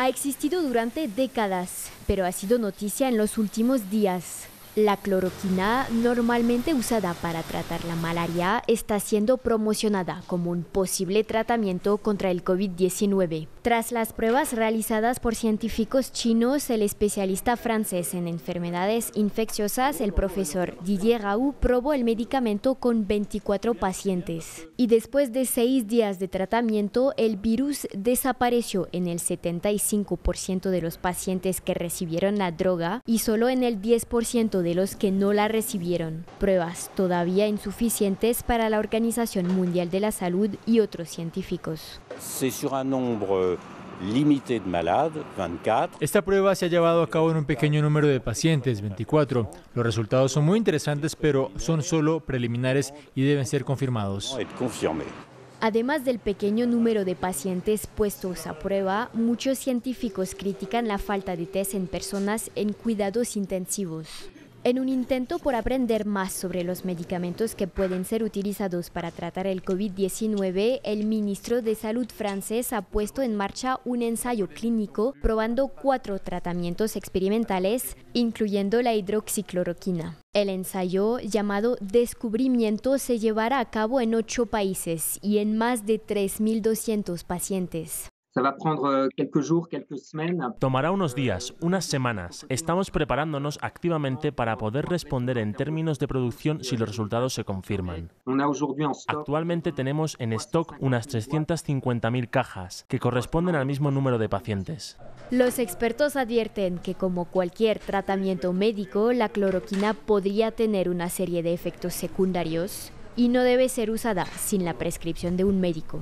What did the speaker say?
ha existido durante décadas, pero ha sido noticia en los últimos días. La cloroquina, normalmente usada para tratar la malaria, está siendo promocionada como un posible tratamiento contra el COVID-19. Tras las pruebas realizadas por científicos chinos, el especialista francés en enfermedades infecciosas, el profesor Didier Raoult, probó el medicamento con 24 pacientes. Y después de seis días de tratamiento, el virus desapareció en el 75% de los pacientes que recibieron la droga y solo en el 10% de los que no la recibieron, pruebas todavía insuficientes para la Organización Mundial de la Salud y otros científicos. Esta prueba se ha llevado a cabo en un pequeño número de pacientes, 24. Los resultados son muy interesantes, pero son solo preliminares y deben ser confirmados. Además del pequeño número de pacientes puestos a prueba, muchos científicos critican la falta de test en personas en cuidados intensivos. En un intento por aprender más sobre los medicamentos que pueden ser utilizados para tratar el COVID-19, el ministro de Salud francés ha puesto en marcha un ensayo clínico probando cuatro tratamientos experimentales, incluyendo la hidroxicloroquina. El ensayo, llamado Descubrimiento, se llevará a cabo en ocho países y en más de 3.200 pacientes. Tomará unos días, unas semanas. Estamos preparándonos activamente para poder responder en términos de producción si los resultados se confirman. Actualmente tenemos en stock unas 350.000 cajas, que corresponden al mismo número de pacientes. Los expertos advierten que como cualquier tratamiento médico, la cloroquina podría tener una serie de efectos secundarios y no debe ser usada sin la prescripción de un médico.